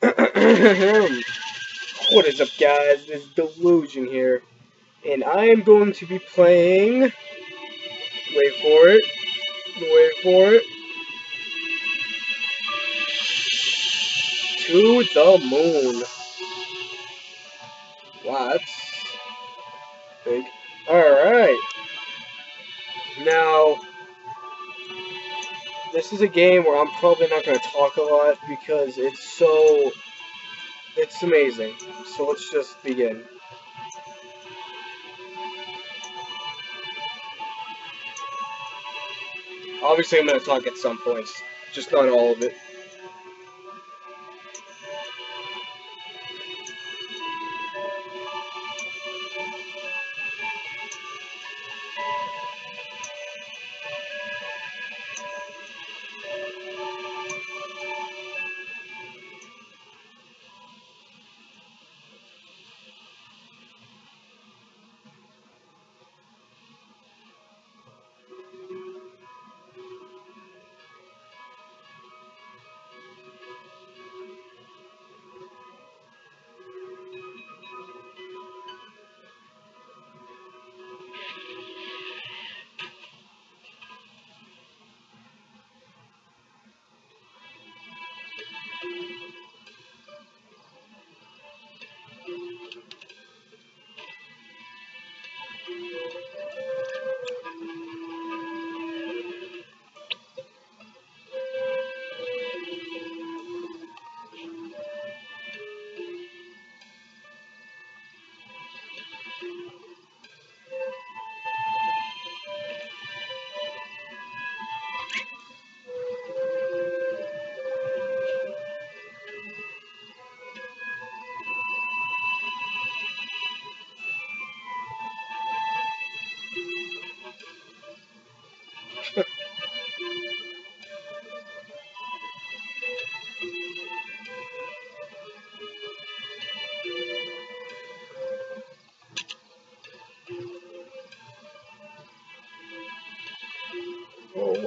what is up guys, this is Delusion here, and I am going to be playing, wait for it, wait for it, To the Moon. Wow, that's big. Alright. Now, this is a game where I'm probably not going to talk a lot because it's so, it's amazing. So let's just begin. Obviously I'm going to talk at some points, just not all of it.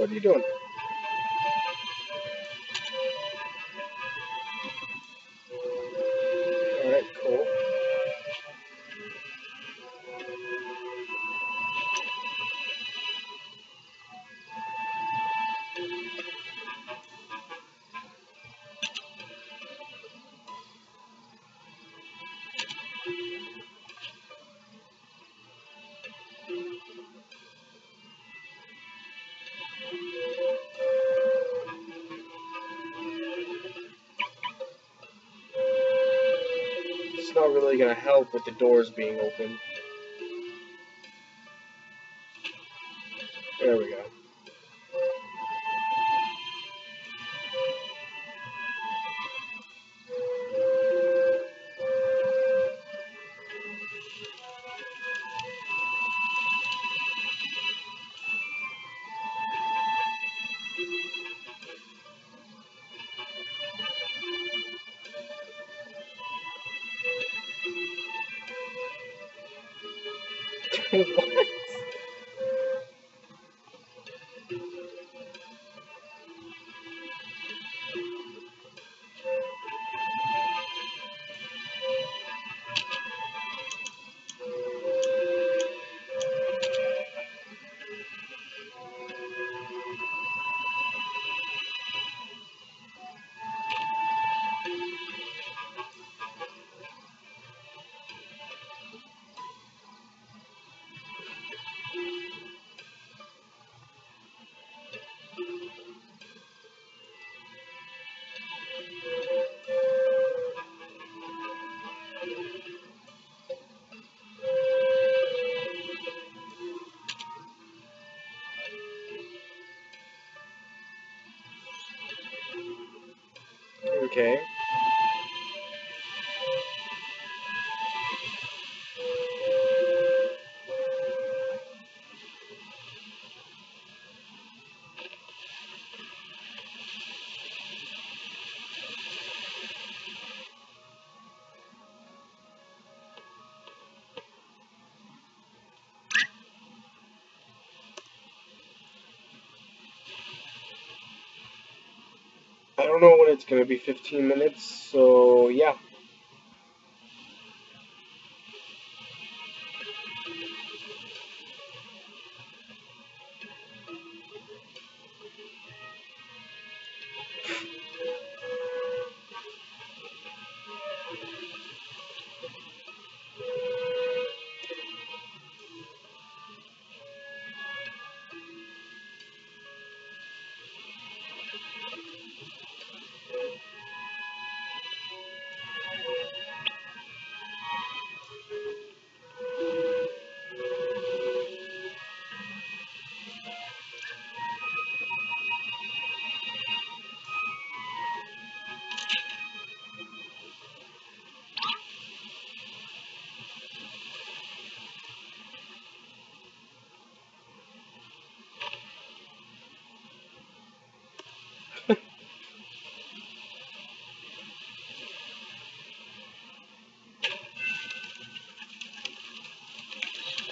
What are you doing? Not really gonna help with the doors being open. There we go. people. What? don't know when it's gonna be 15 minutes, so yeah.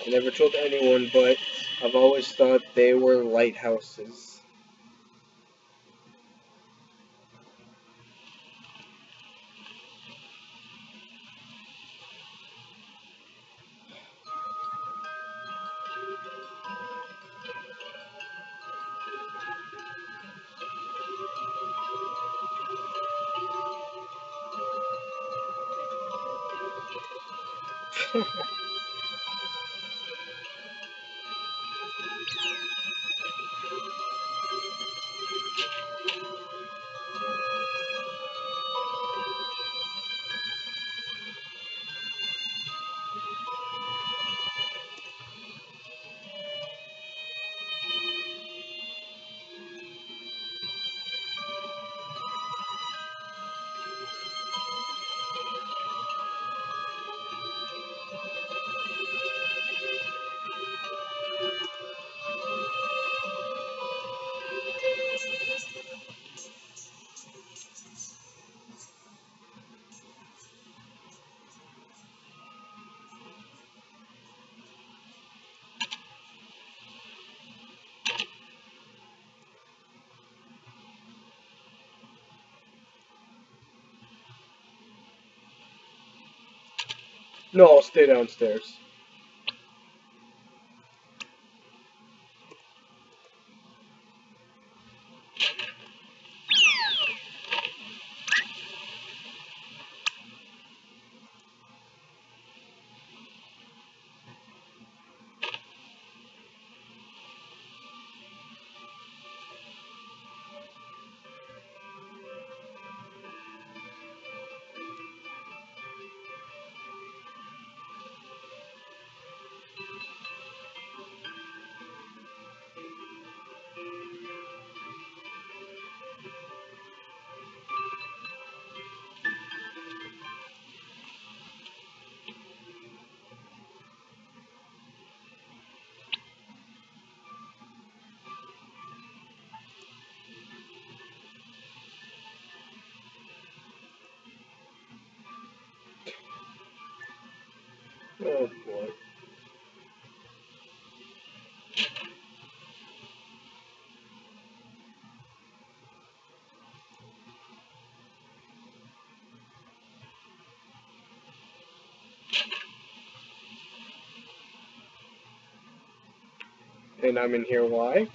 I never told anyone, but I've always thought they were lighthouses. No, I'll stay downstairs. And I'm in here why?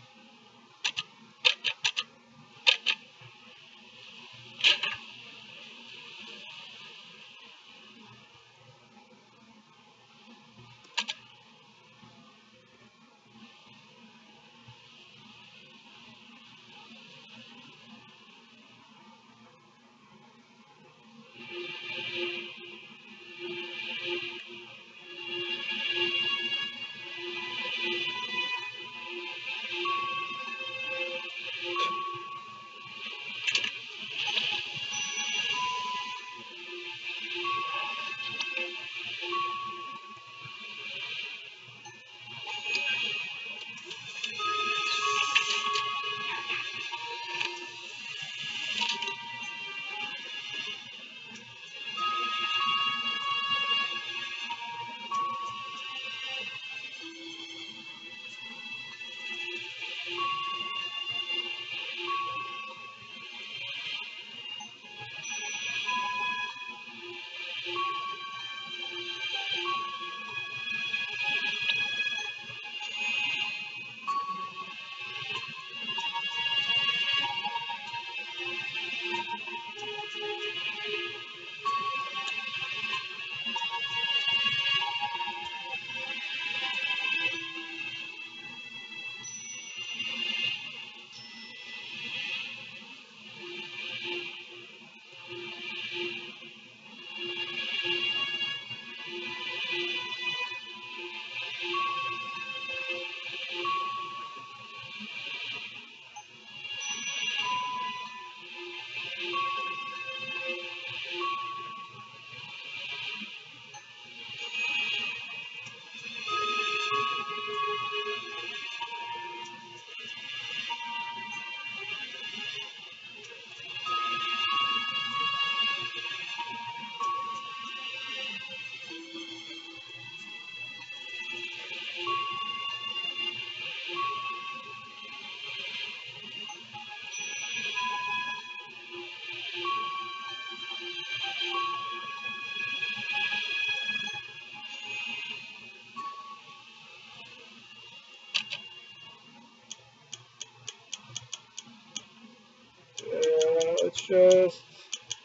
Just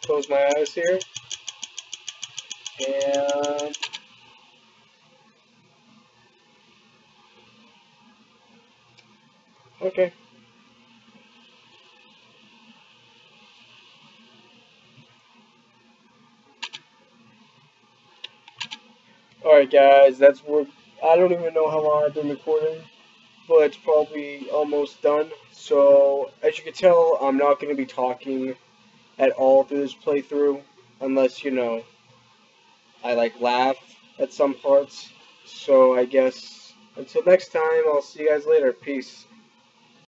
close my eyes here. And okay. Alright guys, that's where I don't even know how long I've been recording, but it's probably almost done. So, as you can tell, I'm not going to be talking at all through this playthrough, unless, you know, I like laugh at some parts. So, I guess, until next time, I'll see you guys later. Peace.